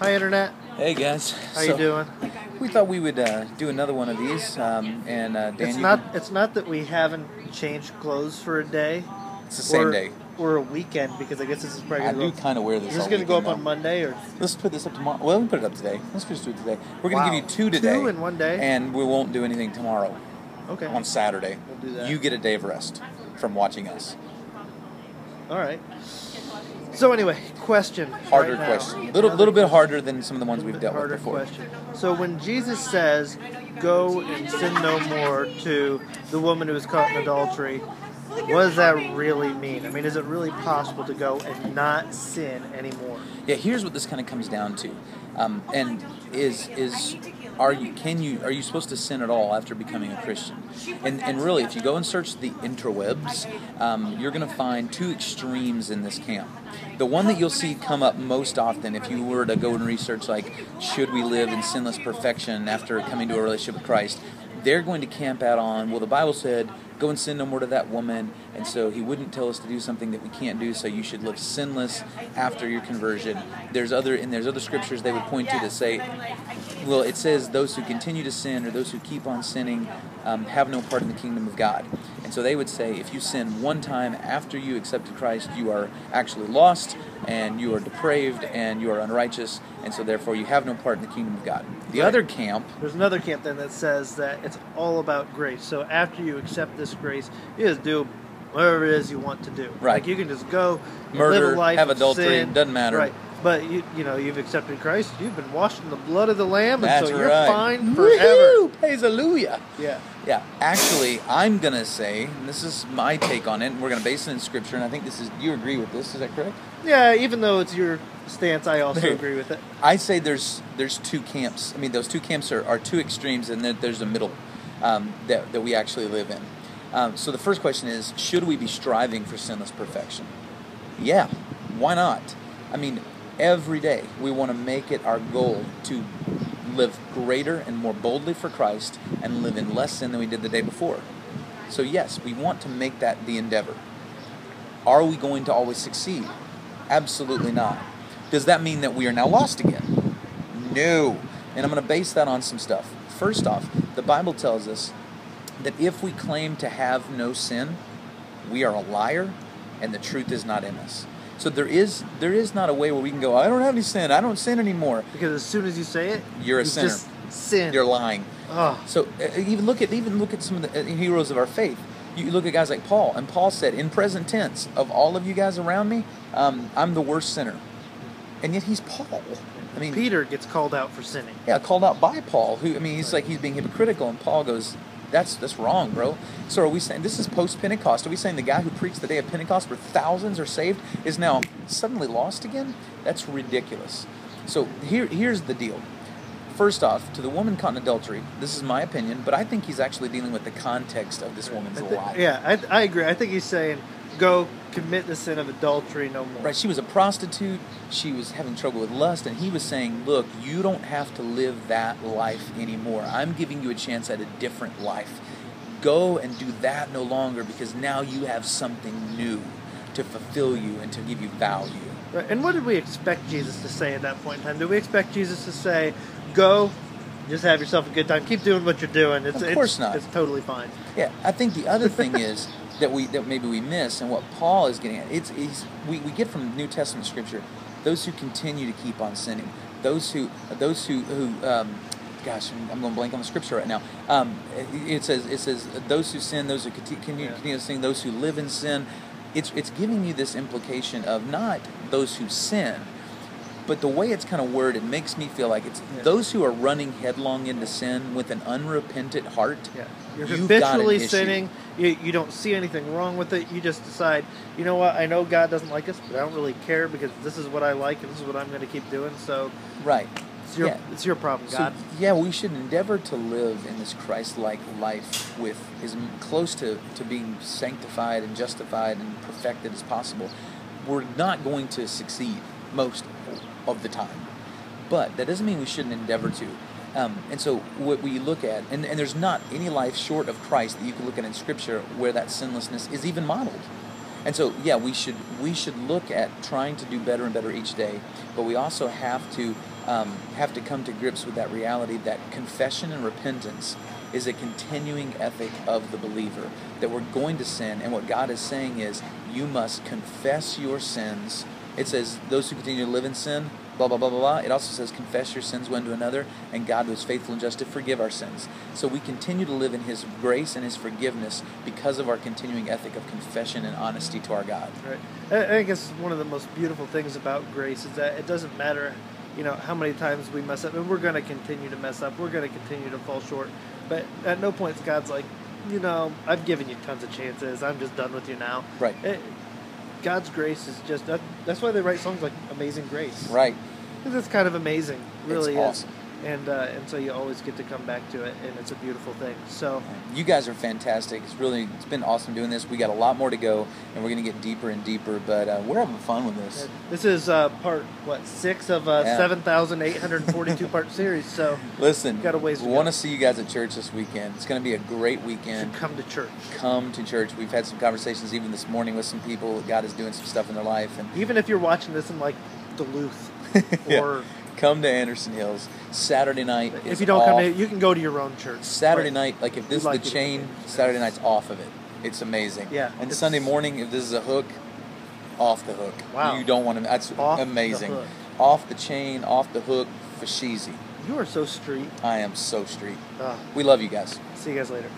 Hi, internet. Hey guys. How you doing? We thought we would uh, do another one of these, um, and uh, Dan, It's not. can- It's not that we haven't changed clothes for a day. it's the same or, day. Or a weekend because I guess this is probably I do kind of wear this. Is this all gonna go up on. Monday or? Let's put this up tomorrow. Well, we put it up today. Let's just do it today. We're gonna Wow. give you two today. Two in one day? and we won't do anything tomorrow Okay. on Saturday. We'll do that. You get a day of rest from watching us. All right. So anyway, question. Harder right question. Little little bit harder than some of the ones we've dealt with before. question. So when Jesus says, "Go and sin no more" to the woman who was caught in adultery, what does that really mean? I mean, is it really possible to go and not sin anymore? Yeah, here's what this kind of comes down to, um, and is is are you can you are you supposed to sin at all after becoming a Christian? And and really, if you go and search the interwebs, um, you're going to find two extremes in this camp. The one that you'll see come up most often, if you were to go and research, like should we live in sinless perfection after coming to a relationship with Christ, they're going to camp out on well, the Bible said go and sin no more to that woman, and so he wouldn't tell us to do something that we can't do. So you should live sinless after your conversion. There's other and there's other scriptures they would point to that say, well, it says those who continue to sin or those who keep on sinning um, have no part in the kingdom of God. And so they would say, if you sin one time after you accepted Christ, you are actually lost and you are depraved and you are unrighteous, and so therefore you have no part in the kingdom of God. The Right. other camp There's another camp then that says that it's all about grace. So after you accept this grace, you just do whatever it is you want to do. Right. Like you can just go Murder, live a life have adultery, sin. doesn't matter. Right. But you you know you've accepted Christ. You've been washed in the blood of the Lamb, and That's so you're right. fine forever. Woohoo! Hallelujah. Yeah. Yeah, actually, I'm gonna say, and this is my take on it, and we're gonna base it in scripture, and I think this is. You agree with this? Is that correct? Yeah. Even though it's your stance, I also agree with it. I say there's there's two camps. I mean, those two camps are, are two extremes, and then there's a middle um, that that we actually live in. Um, so the first question is: Should we be striving for sinless perfection? Yeah, why not? I mean, every day we want to make it our goal to live greater and more boldly for Christ and live in less sin than we did the day before. So yes, we want to make that the endeavor. Are we going to always succeed? Absolutely not. Does that mean that we are now lost again? No. And I'm going to base that on some stuff. First off, the Bible tells us that if we claim to have no sin, we are a liar and the truth is not in us. So there is there is not a way where we can go, I don't have any sin, I don't sin anymore. Because as soon as you say it, You're a you've sinner. Just sin. You're lying. oh, So uh, even look at even look at some of the uh, heroes of our faith. You look at guys like Paul, and Paul said, in present tense, of all of you guys around me, um, I'm the worst sinner, and yet he's Paul. I mean, Peter gets called out for sinning. yeah, called out by Paul. Who I mean, he's like he's being hypocritical, and Paul goes, "That's that's wrong, bro." So are we saying this is post Pentecost? Are we saying the guy who preached the day of Pentecost, where thousands are saved, is now suddenly lost again? That's ridiculous. So here here's the deal. First off, to the woman caught in adultery, this is my opinion, but I think he's actually dealing with the context of this woman's I thi- life. yeah, I, I agree. I think he's saying, go commit the sin of adultery no more. Right, she was a prostitute. She was having trouble with lust, and he was saying, "Look, you don't have to live that life anymore. I'm giving you a chance at a different life. Go and do that no longer because now you have something new to fulfill you and to give you value." Right. And what did we expect Jesus to say at that point in time? Did we expect Jesus to say, "Go, just have yourself a good time, keep doing what you're doing"? It's, Of course it's, not. It's totally fine. Yeah, I think the other thing is that we that maybe we miss, and what Paul is getting at, it's, it's we, we get from New Testament scripture, those who continue to keep on sinning, those who those who who um, gosh, I'm- I'm going blank on the scripture right now. Um, it, it says it says those who sin, those who continue, Yeah. continue to sin, those who live in sin. It's it's giving you this implication of not those who sin, but the way it's kind of worded makes me feel like it's Yeah. those who are running headlong into sin with an unrepentant heart. Yeah. You're You've got an habitually sinning. You, you don't see anything wrong with it. You just decide, you know what? I know God doesn't like us, but I don't really care because this is what I like and this is what I'm going to keep doing. So Right. it's your Yeah. it's your problem, So, God. yeah, we should endeavor to live in this Christ-like life with as close to, to being sanctified and justified and perfected as possible. We're not going to succeed most of the time, but that doesn't mean we shouldn't endeavor to. Um, and so, what we look at, and, and there's not any life short of Christ that you can look at in Scripture where that sinlessness is even modeled. And so, yeah, we should we should look at trying to do better and better each day, but we also have to um, have to come to grips with that reality that confession and repentance is a continuing ethic of the believer. That we're going to sin, and what God is saying is, you must confess your sins. It says, those who continue to live in sin blah, blah, blah, blah, blah. It also says, confess your sins one to another, and God who is faithful and just to forgive our sins. So we continue to live in His grace and His forgiveness because of our continuing ethic of confession and honesty to our God. Right. I, think it's one of the most beautiful things about grace is that it doesn't matter, you know, how many times we mess up, and we're going to continue to mess up. We're going to continue to fall short. But at no point is God's like, you know, I've given you tons of chances. I'm just done with you now. Right. It, God's grace is just that, that's why they write songs like Amazing Grace. Right. Because it's kind of amazing, really it's is. And uh, and so you always get to come back to it, and it's a beautiful thing. So You guys are fantastic. It's really it's been awesome doing this. We got a lot more to go, and we're gonna get deeper and deeper. But uh, we're having fun with this. this is uh, part what six of a Yeah. seven thousand eight hundred forty-two part series. So Listen, Got a ways we want to see you guys at church this weekend. It's going to be a great weekend. come to church. Come to church. We've had some conversations even this morning with some people. God is doing some stuff in their life, and Even if you're watching this in like Duluth, Yeah. Come to Anderson Hills Saturday night. if you don't off. come to, you can go to your own church. Saturday But- night, like if this We'd like is you the chain. Saturday night's off of it. It's amazing. Yeah, And Sunday morning, if this is a hook, off the hook. Wow. You don't want to. That's Off amazing. hook. Off the chain, off the hook, for cheesy. You are so street. I am so street. Uh, We love you guys. see you guys later.